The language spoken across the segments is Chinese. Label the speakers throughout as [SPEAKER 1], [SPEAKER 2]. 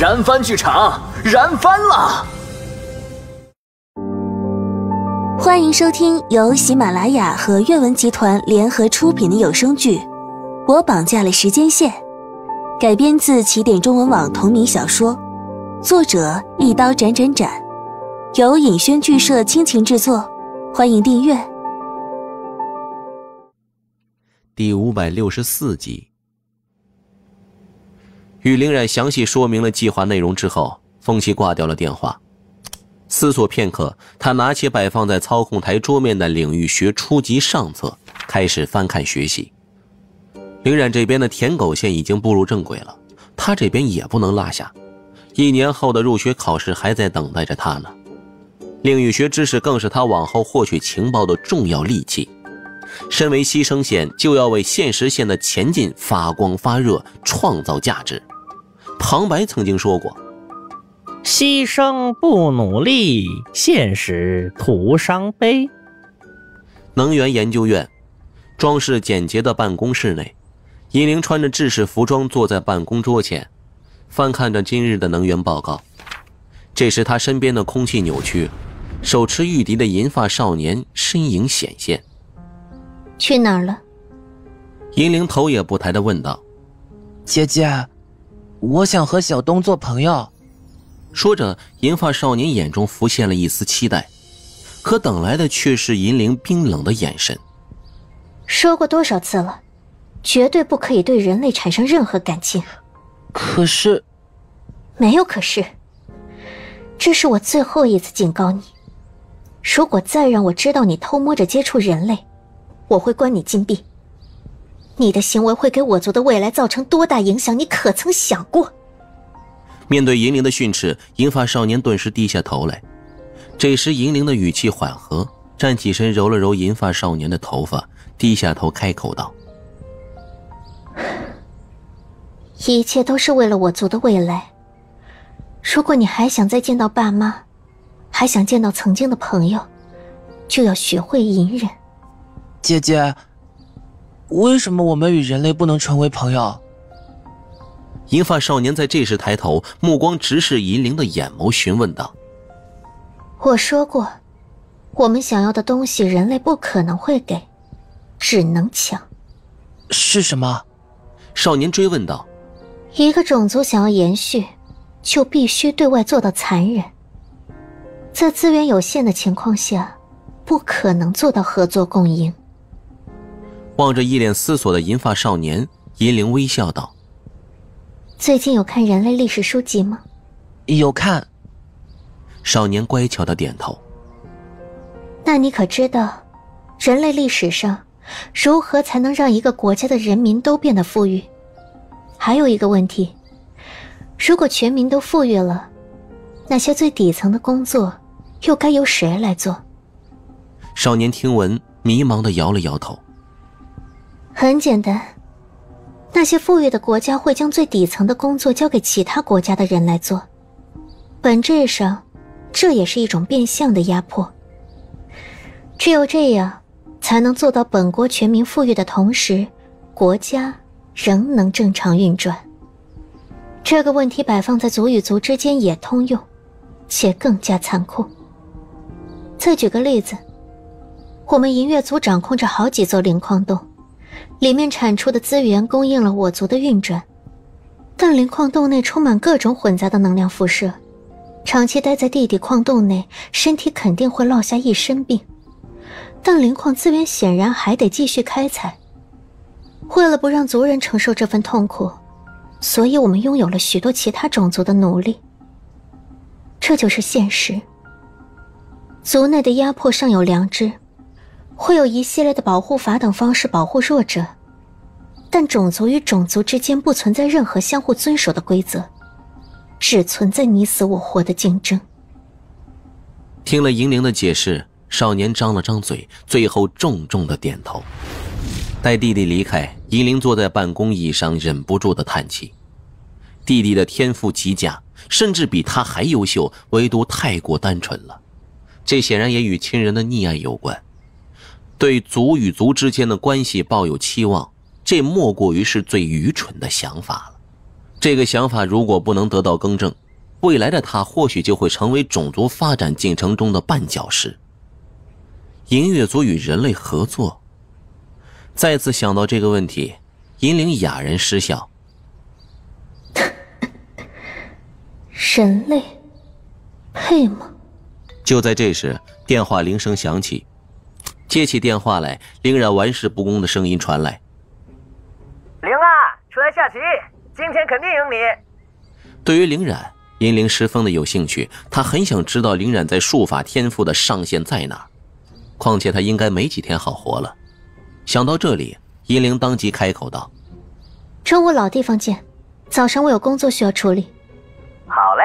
[SPEAKER 1] 燃翻剧场，燃翻了！
[SPEAKER 2] 欢迎收听由喜马拉雅和阅文集团联合出品的有声剧《我绑架了时间线》，改编自起点中文网同名小说，作者一刀斩斩斩，由尹轩剧社倾情制作。欢迎订阅
[SPEAKER 3] 第五百六十四集。与林冉详细说明了计划内容之后，风七挂掉了电话。思索片刻，他拿起摆放在操控台桌面的领域学初级上册，开始翻看学习。林冉这边的舔狗线已经步入正轨了，他这边也不能落下。一年后的入学考试还在等待着他呢。领域学知识更是他往后获取情报的重要利器。身为牺牲线，就要为现实线的前进发光发热，创造价值。旁白曾经说过。
[SPEAKER 4] 牺牲不努力，现实徒伤悲。
[SPEAKER 3] 能源研究院，装饰简洁的办公室内，银玲穿着制式服装坐在办公桌前，翻看着今日的能源报告。这时，他身边的空气扭曲，手持玉笛的银发少年身影显现。
[SPEAKER 5] 去哪儿了？
[SPEAKER 3] 银铃头也不抬地问道：“
[SPEAKER 6] 姐姐，我想和小东做朋友。”
[SPEAKER 3] 说着，银发少年眼中浮现了一丝期待，可等来的却是银铃冰冷的眼神。
[SPEAKER 5] 说过多少次了，绝对不可以对人类产生任何感情。
[SPEAKER 6] 可是，
[SPEAKER 5] 没有可是。这是我最后一次警告你，如果再让我知道你偷摸着接触人类，我会关你禁闭。你的行为会给我族的未来造成多大影响，你可曾想过？
[SPEAKER 3] 面对银铃的训斥，银发少年顿时低下头来。这时，银铃的语气缓和，站起身，揉了揉银发少年的头发，低下头开口道：“
[SPEAKER 5] 一切都是为了我族的未来。如果你还想再见到爸妈，还想见到曾经的朋友，就要学会隐忍。”
[SPEAKER 6] 姐姐，为什么我们与人类不能成为朋友？
[SPEAKER 3] 银发少年在这时抬头，目光直视银铃的眼眸，询问道：“
[SPEAKER 5] 我说过，我们想要的东西，人类不可能会给，只能抢。
[SPEAKER 6] 是什么？”
[SPEAKER 3] 少年追问道：“
[SPEAKER 5] 一个种族想要延续，就必须对外做到残忍。在资源有限的情况下，不可能做到合作共赢。”
[SPEAKER 3] 望着一脸思索的银发少年，银铃微笑道。
[SPEAKER 5] 最近有看人类历史书籍吗？
[SPEAKER 6] 有看。
[SPEAKER 3] 少年乖巧的点头。
[SPEAKER 5] 那你可知道，人类历史上如何才能让一个国家的人民都变得富裕？还有一个问题，如果全民都富裕了，那些最底层的工作又该由谁来做？
[SPEAKER 3] 少年听闻，迷茫的摇了摇头。
[SPEAKER 5] 很简单。那些富裕的国家会将最底层的工作交给其他国家的人来做，本质上，这也是一种变相的压迫。只有这样，才能做到本国全民富裕的同时，国家仍能正常运转。这个问题摆放在族与族之间也通用，且更加残酷。再举个例子，我们银月族掌控着好几座灵矿洞。里面产出的资源供应了我族的运转，但灵矿洞内充满各种混杂的能量辐射，长期待在地底矿洞内，身体肯定会落下一身病。但灵矿资源显然还得继续开采。为了不让族人承受这份痛苦，所以我们拥有了许多其他种族的奴隶。这就是现实。族内的压迫尚有良知。会有一系列的保护法等方式保护弱者，但种族与种族之间不存在任何相互遵守的规则，只存在你死我活的竞争。
[SPEAKER 3] 听了银铃的解释，少年张了张嘴，最后重重的点头。待弟弟离开，银铃坐在办公椅上，忍不住的叹气。弟弟的天赋极佳，甚至比他还优秀，唯独太过单纯了。这显然也与亲人的溺爱有关。对族与族之间的关系抱有期望，这莫过于是最愚蠢的想法了。这个想法如果不能得到更正，未来的他或许就会成为种族发展进程中的绊脚石。银月族与人类合作，再次想到这个问题，银铃哑然失笑。
[SPEAKER 5] 人类配吗？
[SPEAKER 3] 就在这时，电话铃声响起，接起电话来，凌然玩世不恭的声音传来：“
[SPEAKER 1] 灵啊，出来下棋，今天肯定赢你。”
[SPEAKER 3] 对于凌冉，银铃十分的有兴趣，他很想知道凌冉在术法天赋的上限在哪。况且他应该没几天好活了。想到这里，银铃当即开口道：“
[SPEAKER 5] 中午老地方见，早上我有工作需要处理。”
[SPEAKER 1] 好嘞。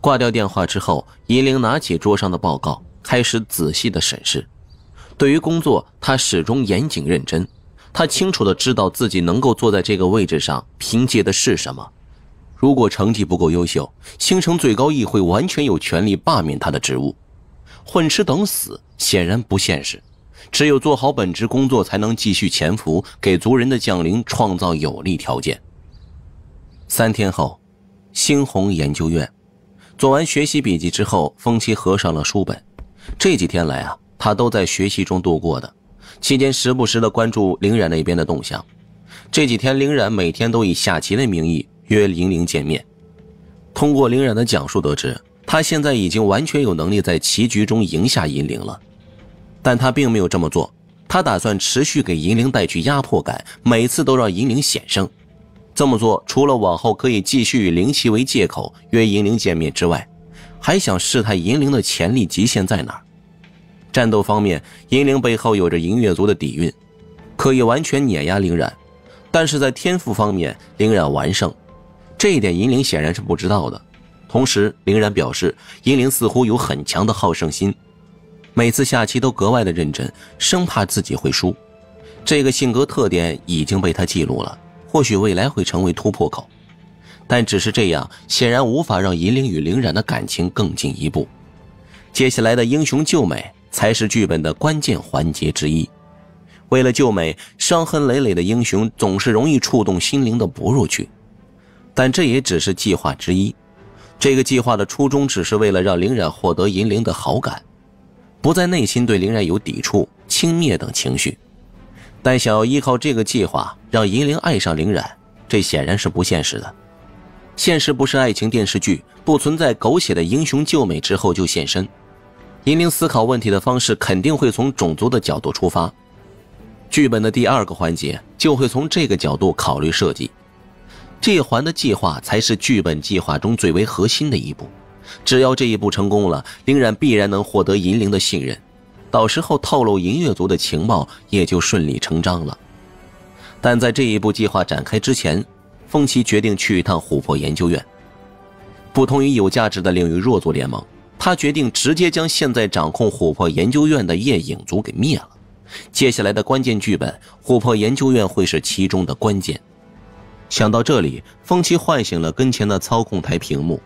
[SPEAKER 3] 挂掉电话之后，银铃拿起桌上的报告，开始仔细的审视。对于工作，他始终严谨认真。他清楚的知道自己能够坐在这个位置上，凭借的是什么。如果成绩不够优秀，星城最高议会完全有权利罢免他的职务。混吃等死显然不现实，只有做好本职工作，才能继续潜伏，给族人的降临创造有利条件。三天后，猩红研究院做完学习笔记之后，风七合上了书本。这几天来啊，他都在学习中度过的，期间时不时的关注凌冉那边的动向。这几天，凌冉每天都以下棋的名义约林玲见面。通过凌冉的讲述得知。他现在已经完全有能力在棋局中赢下银铃了，但他并没有这么做。他打算持续给银铃带去压迫感，每次都让银铃险胜。这么做，除了往后可以继续以灵气为借口约银铃见面之外，还想试探银铃的潜力极限在哪战斗方面，银铃背后有着银月族的底蕴，可以完全碾压凌冉。但是在天赋方面，凌冉完胜，这一点银铃显然是不知道的。同时，凌然表示，银铃似乎有很强的好胜心，每次下棋都格外的认真，生怕自己会输。这个性格特点已经被他记录了，或许未来会成为突破口。但只是这样，显然无法让银铃与凌然的感情更进一步。接下来的英雄救美才是剧本的关键环节之一。为了救美，伤痕累累的英雄总是容易触动心灵的薄弱区，但这也只是计划之一。这个计划的初衷只是为了让凌染获得银铃的好感，不在内心对凌冉有抵触、轻蔑等情绪。但想要依靠这个计划让银铃爱上凌染，这显然是不现实的。现实不是爱情电视剧，不存在狗血的英雄救美之后就现身。银铃思考问题的方式肯定会从种族的角度出发，剧本的第二个环节就会从这个角度考虑设计。这一环的计划才是剧本计划中最为核心的一步，只要这一步成功了，凌冉必然能获得银铃的信任，到时候透露银月族的情报也就顺理成章了。但在这一步计划展开之前，风奇决定去一趟琥珀研究院。不同于有价值的领域弱族联盟，他决定直接将现在掌控琥珀研究院的夜影族给灭了。接下来的关键剧本，琥珀研究院会是其中的关键。想到这里，风七唤醒了跟前的操控台屏幕，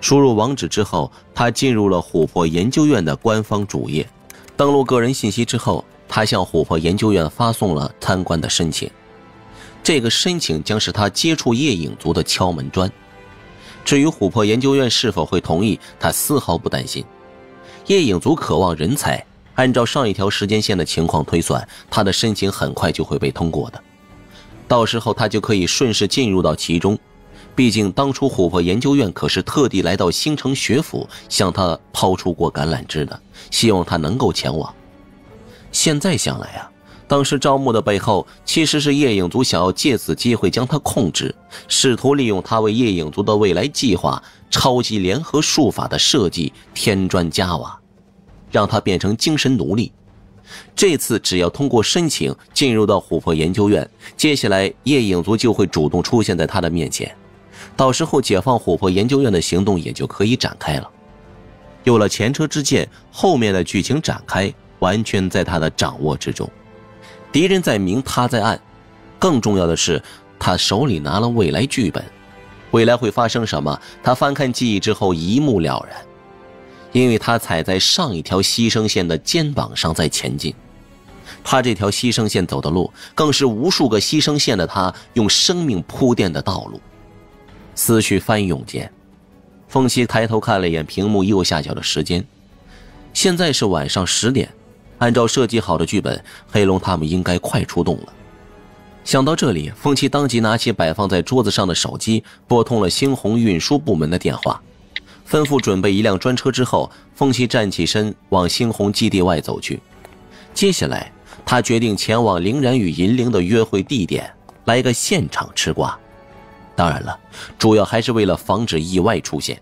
[SPEAKER 3] 输入网址之后，他进入了琥珀研究院的官方主页。登录个人信息之后，他向琥珀研究院发送了参观的申请。这个申请将是他接触夜影族的敲门砖。至于琥珀研究院是否会同意，他丝毫不担心。夜影族渴望人才，按照上一条时间线的情况推算，他的申请很快就会被通过的。到时候他就可以顺势进入到其中，毕竟当初琥珀研究院可是特地来到星城学府向他抛出过橄榄枝的，希望他能够前往。现在想来啊，当时招募的背后其实是夜影族想要借此机会将他控制，试图利用他为夜影族的未来计划超级联合术法的设计添砖加瓦，让他变成精神奴隶。这次只要通过申请进入到琥珀研究院，接下来夜影族就会主动出现在他的面前，到时候解放琥珀研究院的行动也就可以展开了。有了前车之鉴，后面的剧情展开完全在他的掌握之中。敌人在明，他在暗，更重要的是，他手里拿了未来剧本，未来会发生什么？他翻看记忆之后一目了然。因为他踩在上一条牺牲线的肩膀上在前进，他这条牺牲线走的路，更是无数个牺牲线的他用生命铺垫的道路。思绪翻涌间，凤熙抬头看了一眼屏幕右下角的时间，现在是晚上十点。按照设计好的剧本，黑龙他们应该快出动了。想到这里，凤七当即拿起摆放在桌子上的手机，拨通了猩红运输部门的电话，吩咐准备一辆专车之后，凤七站起身往猩红基地外走去。接下来，他决定前往凌然与银铃的约会地点，来个现场吃瓜。当然了，主要还是为了防止意外出现。